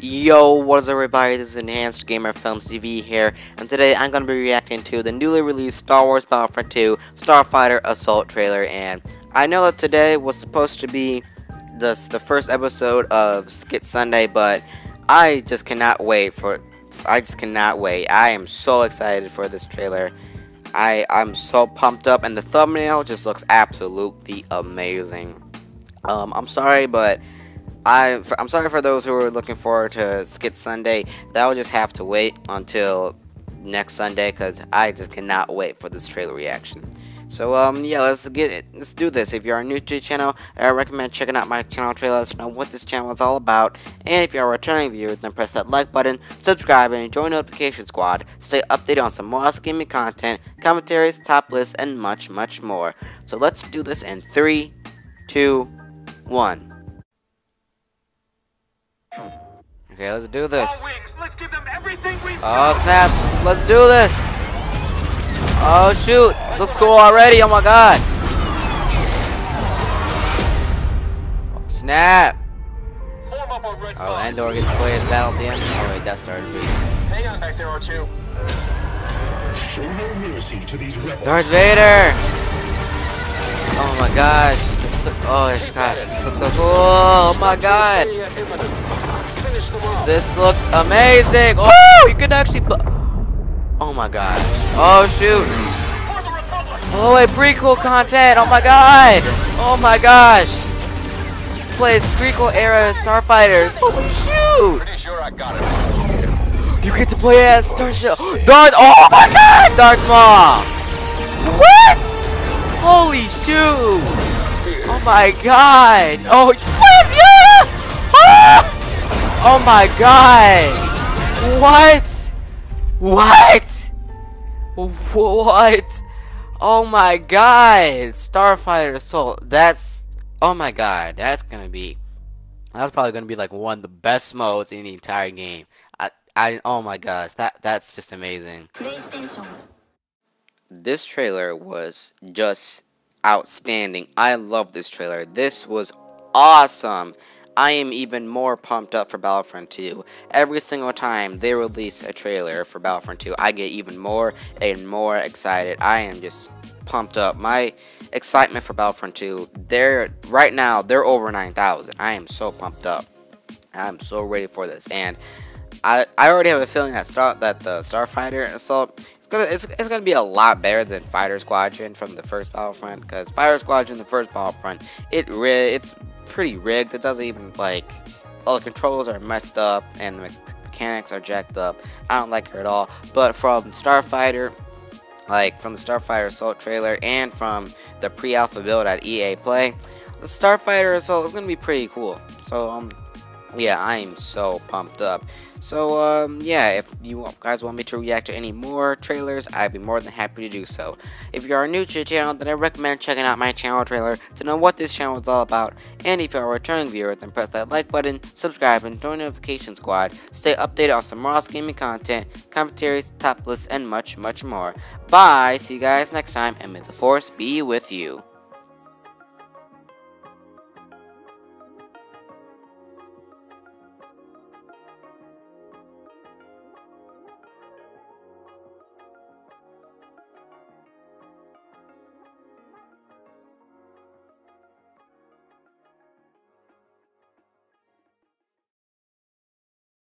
Yo, what is everybody, this is Enhanced Gamer Films TV here, and today I'm going to be reacting to the newly released Star Wars Battlefront 2 Starfighter Assault trailer, and I know that today was supposed to be the, the first episode of Skit Sunday, but I just cannot wait for, I just cannot wait, I am so excited for this trailer, I, I'm so pumped up, and the thumbnail just looks absolutely amazing. Um, I'm sorry, but I, I'm sorry for those who are looking forward to Skit Sunday. That will just have to wait until next Sunday because I just cannot wait for this trailer reaction. So um yeah, let's get it. Let's do this. If you are new to the channel, I recommend checking out my channel trailer to know what this channel is all about. And if you are a returning viewer, then press that like button, subscribe, and join notification squad. Stay updated on some more awesome gaming content, commentaries, top lists, and much, much more. So let's do this in three, two, one. Okay, let's do this. Oh snap! Let's do this! Oh shoot! Looks cool already, oh my god! Oh, snap! Oh, Endor get to play the battle at the end? Oh wait, that started please. Hang on back there, R2. Darth Vader! Oh my gosh, this, oh gosh, this looks so cool! Oh my god! This looks amazing! Oh, you can actually. Oh my gosh! Oh shoot! Oh wait, prequel content! Oh my god! Oh my gosh! This plays prequel era Starfighters. Holy shoot! Pretty sure I got it. You get to play as Starship Darth. Oh my god! Darth Maul! What? Holy shoot! Oh my god! Oh, Oh my god! What? What? What? Oh my god! Starfighter Assault. That's. Oh my god. That's gonna be. That's probably gonna be like one of the best modes in the entire game. I. I. Oh my gosh. That. That's just amazing. This trailer was just outstanding. I love this trailer. This was awesome. I am even more pumped up for Battlefront 2. Every single time they release a trailer for Battlefront 2, I get even more and more excited. I am just pumped up. My excitement for Battlefront 2, they're right now they're over 9,000. I am so pumped up. I'm so ready for this, and I I already have a feeling that Star that the Starfighter Assault gonna it's, it's gonna be a lot better than Fighter Squadron from the first Battlefront because Fighter Squadron the first Battlefront it really it's pretty rigged. It doesn't even like all the controls are messed up and the mechanics are jacked up. I don't like her at all. But from Starfighter, like from the Starfighter Assault trailer and from the pre-alpha build at EA Play, the Starfighter Assault is gonna be pretty cool. So um, yeah, I am so pumped up. So, um, yeah, if you guys want me to react to any more trailers, I'd be more than happy to do so. If you are new to the channel, then I recommend checking out my channel trailer to know what this channel is all about. And if you are a returning viewer, then press that like button, subscribe, and join the notification squad. Stay updated on some more gaming content, commentaries, top lists, and much, much more. Bye, see you guys next time, and may the force be with you.